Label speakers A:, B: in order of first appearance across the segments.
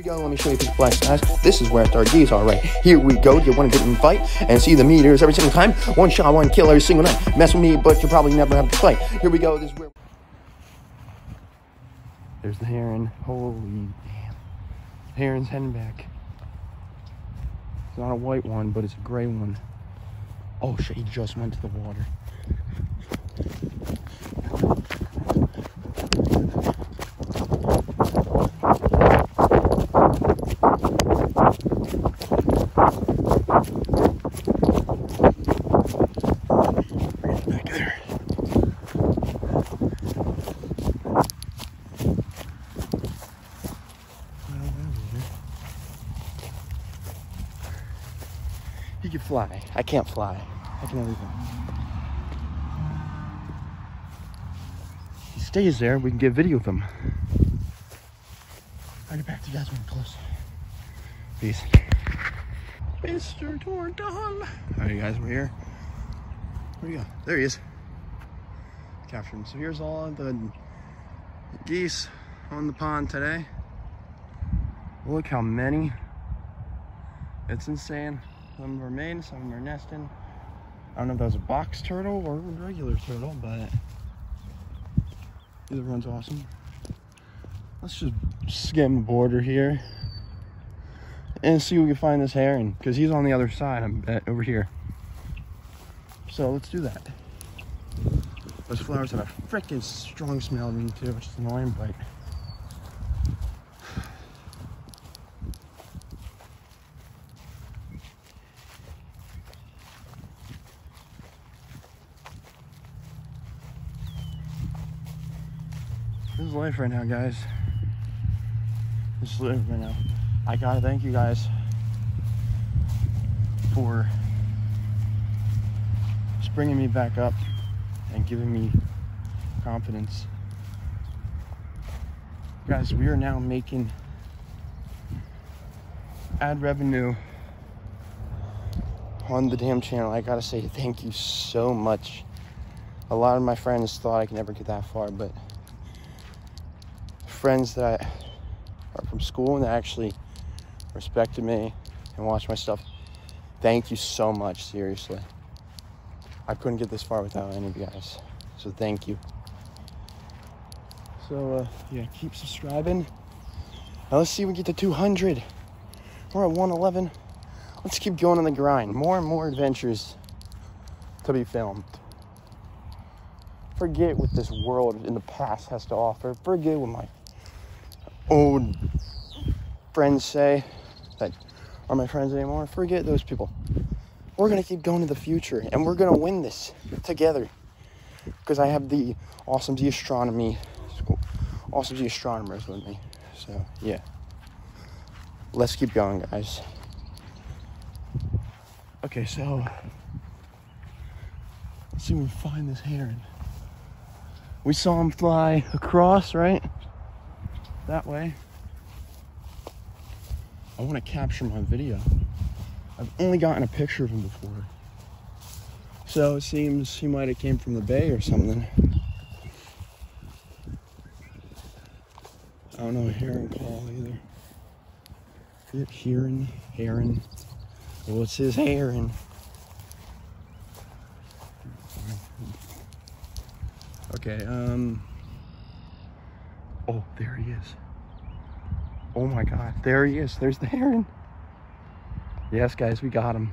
A: we go. Let me show you these black skies. This is where our geese are right. Here we go. Do you want to get in fight and see the meters every single time? One shot, one kill every single night. Mess with me, but you'll probably never have to fight. Here we go. This is where. There's the heron. Holy damn. Heron's heading back. It's not a white one, but it's a gray one. Oh shit, he just went to the water. Back there. He can fly. I can't fly. I can only run. He stays there. We can get video of him. I'll get back to you guys when we're close. Peace. Mr. Torton. All right, guys, we're here. Where you go? There he is. Captured him. So here's all the geese on the pond today. Look how many. It's insane. Some are mating, some of them are nesting. I don't know if that was a box turtle or a regular turtle, but either one's awesome. Let's just skim the border here and see if we can find this heron because he's on the other side. I'm over here. So let's do that. Those flowers have a freaking strong smell to me too, which is annoying, but is life right now, guys. This is life right now. I gotta thank you guys for just bringing me back up and giving me confidence. Guys, we are now making ad revenue on the damn channel. I gotta say thank you so much. A lot of my friends thought I could never get that far, but friends that are from school and that actually respected me and watched my stuff. Thank you so much, seriously. I couldn't get this far without any of you guys. So thank you. So uh, yeah, keep subscribing. Now let's see if we get to 200. We're at 111. Let's keep going on the grind. More and more adventures to be filmed. Forget what this world in the past has to offer. Forget what my old friends say that are my friends anymore. Forget those people. We're gonna keep going to the future and we're gonna win this together. Because I have the awesome Z astronomy school, awesome Z astronomers with me. So yeah. Let's keep going, guys. Okay, so let's see if we can find this heron. We saw him fly across, right? That way. I want to capture my video. I've only gotten a picture of him before. So it seems he might have came from the bay or something. I don't know a heron call either. Forget heron, heron. What's his heron? Okay, um Oh, there he is. Oh my god, there he is. There's the heron. Yes, guys, we got him.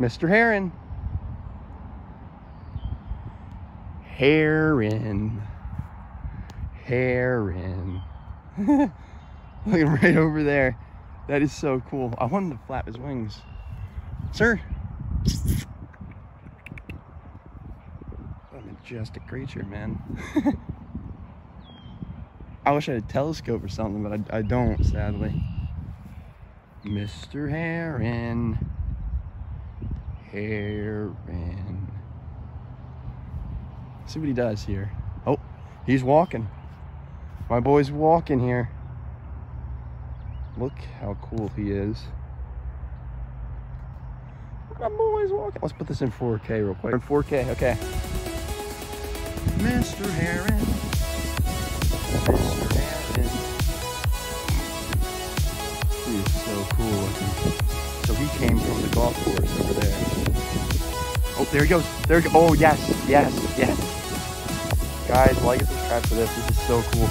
A: Mr. Heron. Heron. Heron. Looking right over there. That is so cool. I want him to flap his wings. Sir. Majestic creature, man. I wish I had a telescope or something, but I, I don't, sadly. Mr. Heron. Heron. See what he does here. Oh, he's walking. My boy's walking here. Look how cool he is. My boy's walking. Let's put this in 4K real quick. In 4K, okay. Mr. Heron. Mr. Heron. He is so cool looking. So he came from the golf course over there. Oh, there he goes. There he goes. Oh, yes, yes, yes. Guys, like and subscribe for this. This is so cool.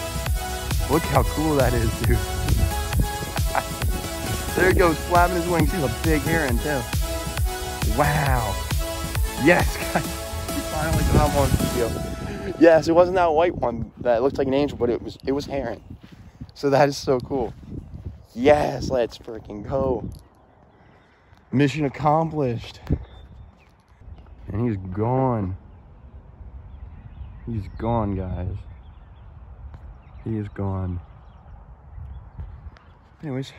A: Look how cool that is, dude. there he goes, flapping his wings. He's a big heron, too. Wow. Yes, guys. he finally got one video. Yes, it wasn't that white one that looked like an angel, but it was it was heron. So that is so cool. Yes, let's freaking go. Mission accomplished. And he's gone. He's gone, guys. He is gone. Anyways,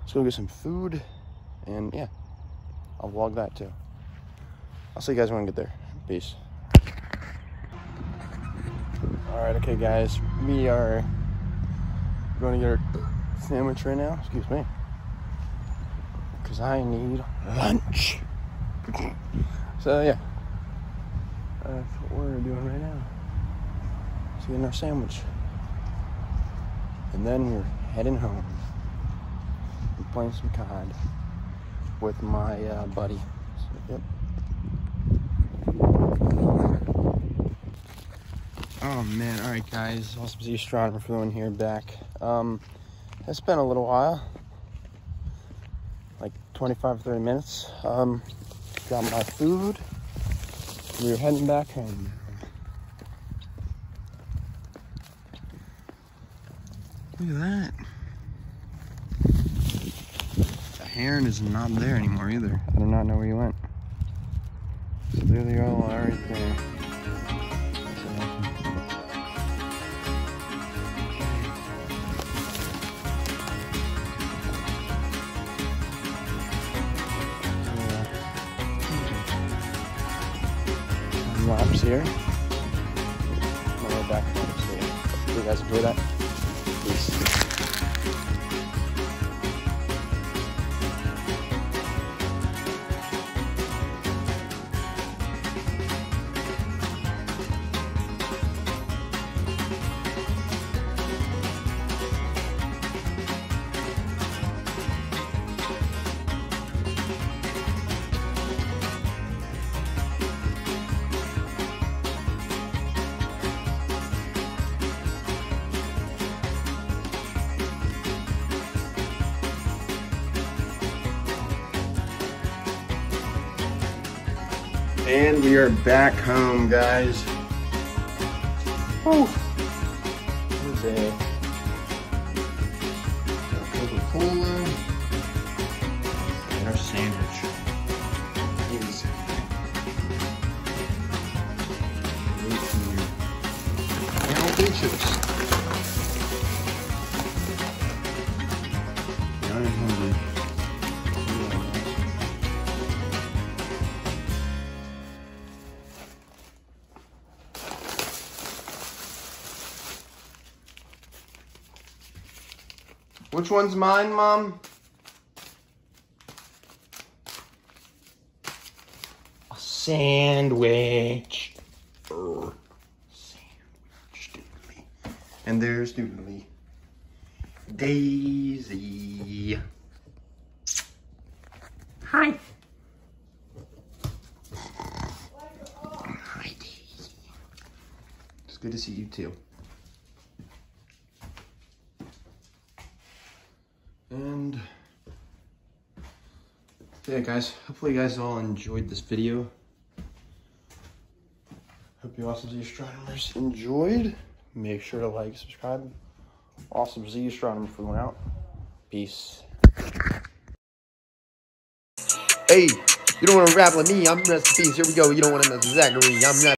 A: let's go get some food. And yeah, I'll vlog that too. I'll see you guys when I get there. Peace. All right, okay, guys. We are going to get our sandwich right now. Excuse me. Because I need lunch. so, yeah. That's what we're doing right now. Just getting our sandwich. And then we're heading home. I'm playing some COD with my uh, buddy. So, yep. Oh man, alright guys, awesome Z astronomer the here back. Um, it's been a little while, like 25, 30 minutes. Um, got my food. We're heading back home. Look at that. The heron is not there anymore either. I do not know where he went. So there they all are right there. Laps here. On way back you guys enjoy that. And we are back home, guys. Whew. Coca-Cola. And our sandwich. Easy. Now beaches. Which one's mine, Mom? A sandwich. Urgh. Sandwich, Doodly. And there's Doodly. Daisy. Hi. Hi, Daisy. It's good to see you too. Yeah, guys, hopefully you guys all enjoyed this video. Hope you awesome Z astronomers enjoyed. Make sure to like, subscribe. Awesome Z astronomer for one out. Peace.
B: Hey, you don't want to rap like me. I'm Rest Peace. Here we go. You don't want to mess with Zachary. I'm not.